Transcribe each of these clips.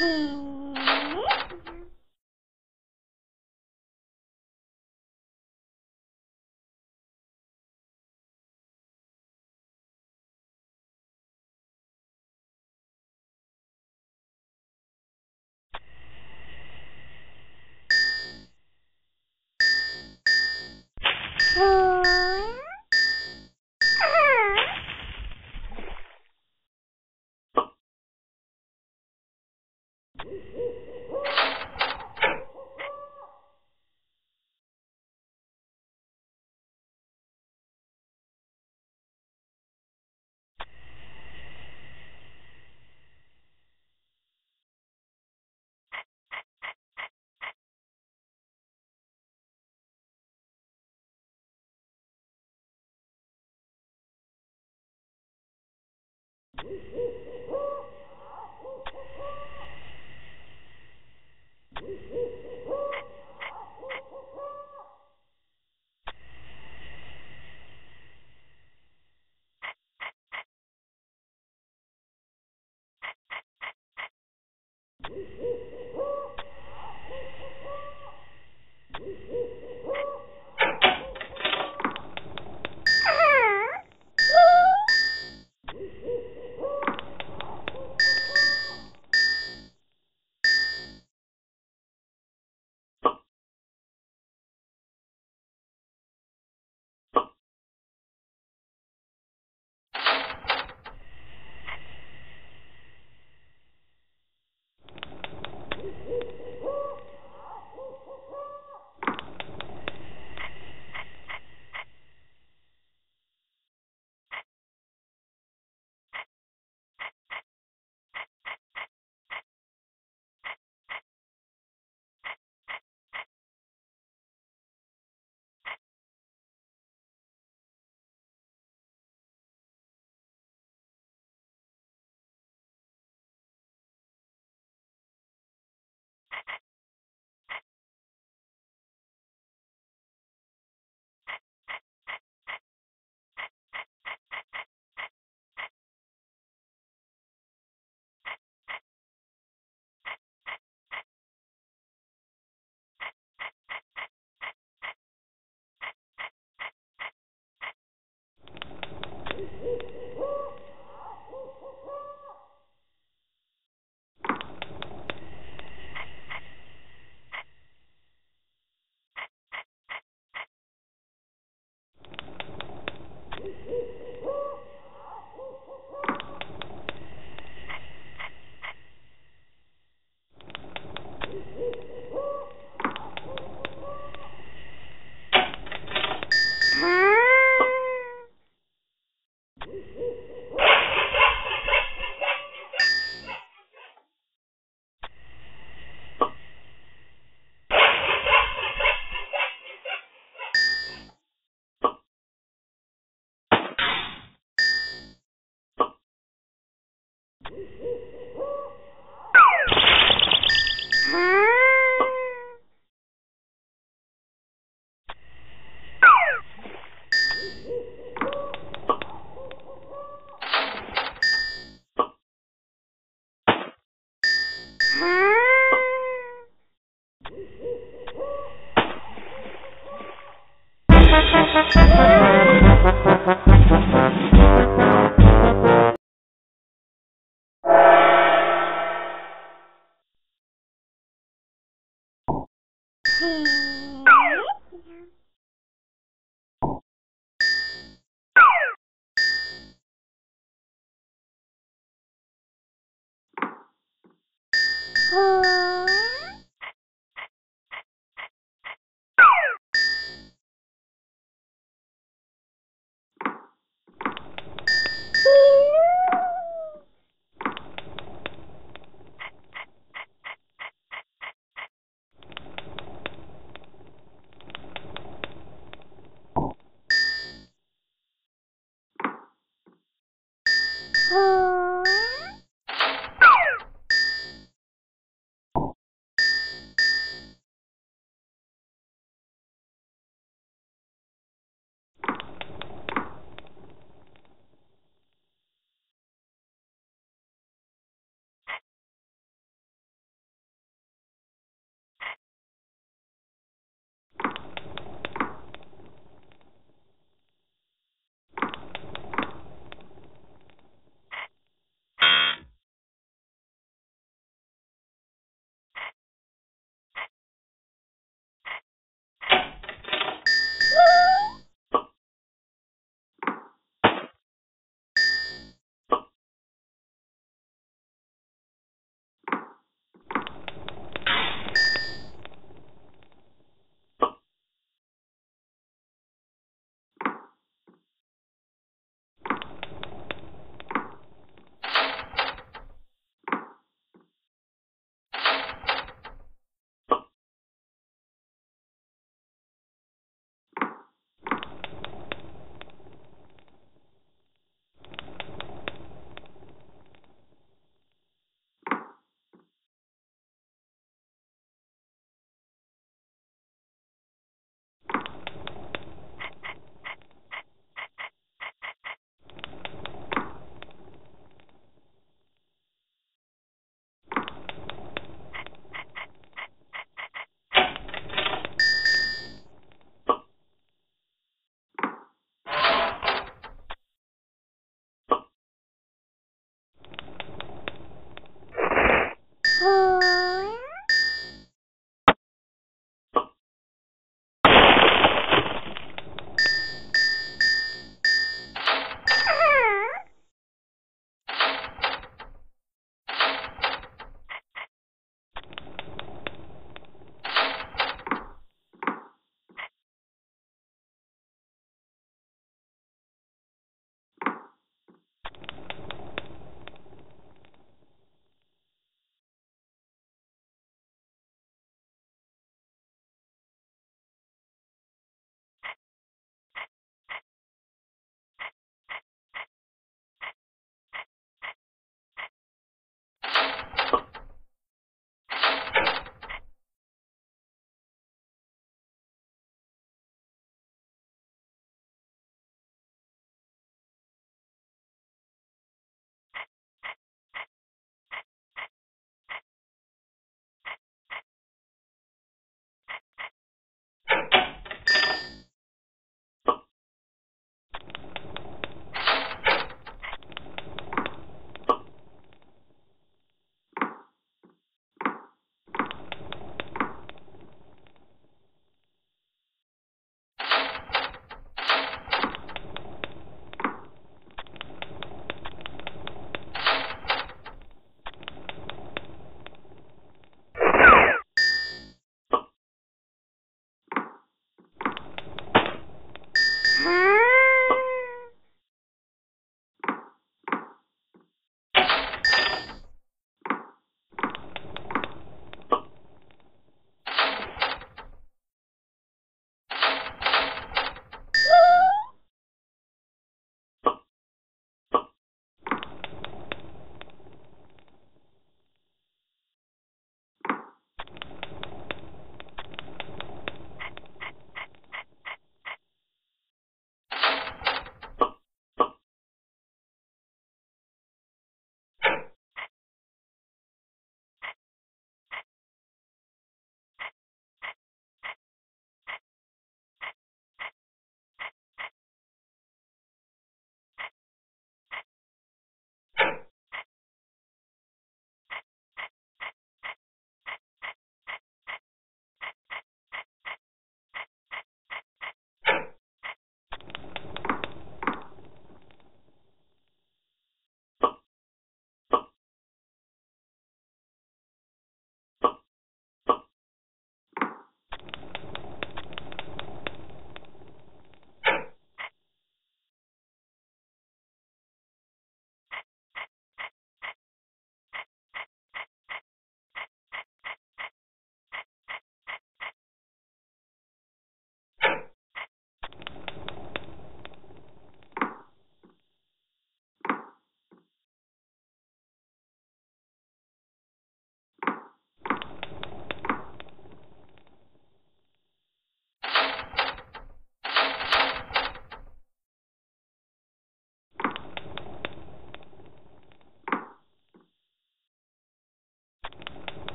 Oh. Woo-hoo! Thank you.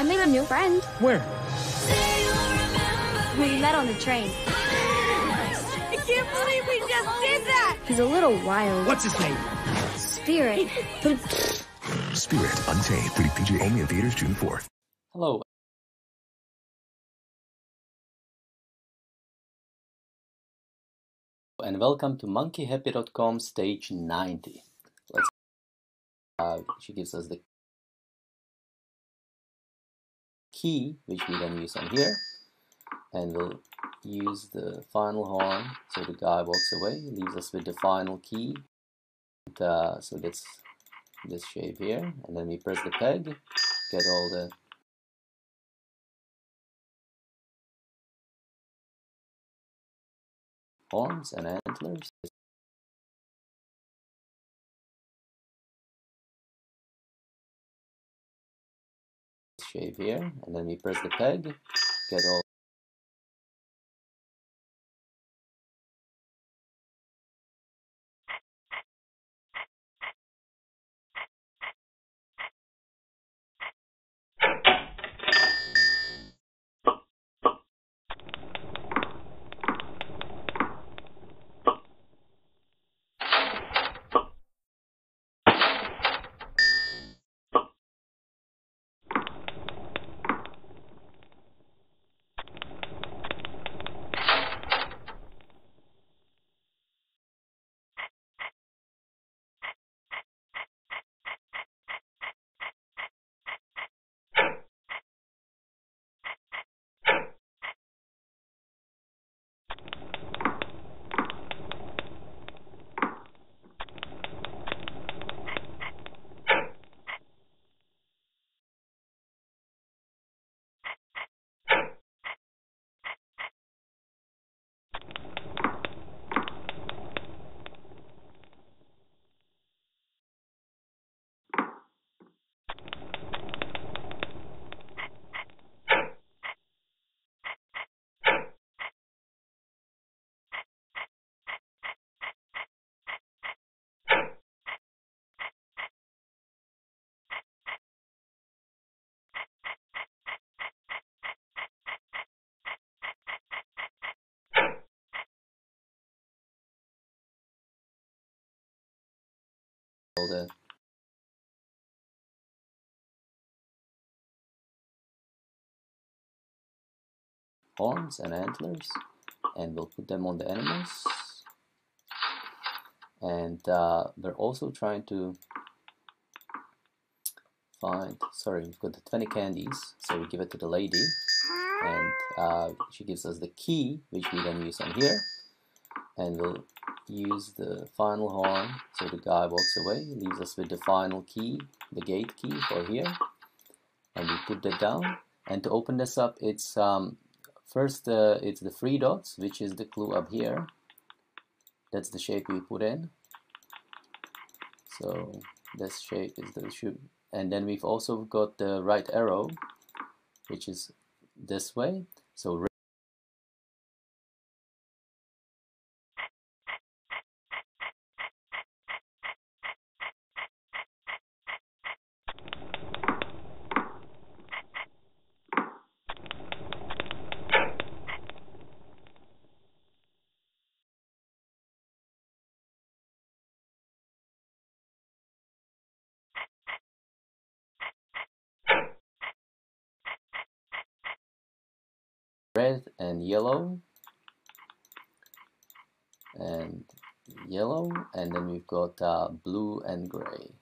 I made a new friend. Where? We met on the train. I can't believe we just did that! He's a little wild. What's his name? Spirit. Spirit Untamed. 3 PG only in theaters June 4th. Hello. And welcome to monkeyhappy.com stage 90. Let's uh, she gives us the key which we then use on here. And we'll use the final horn so the guy walks away leaves us with the final key. And, uh, so that's this shape here and then we press the peg get all the horns and antlers shape here and then we press the peg get all horns and antlers and we'll put them on the animals. And uh, we're also trying to find sorry we've got the 20 candies so we give it to the lady. And uh, she gives us the key which we then use on here. And we'll use the final horn so the guy walks away leaves us with the final key the gate key for here. And we put that down. And to open this up it's um, first uh, it's the three dots which is the clue up here. That's the shape we put in. So this shape is the shoe. And then we've also got the right arrow which is this way. So red and yellow. And yellow and then we've got uh, blue and gray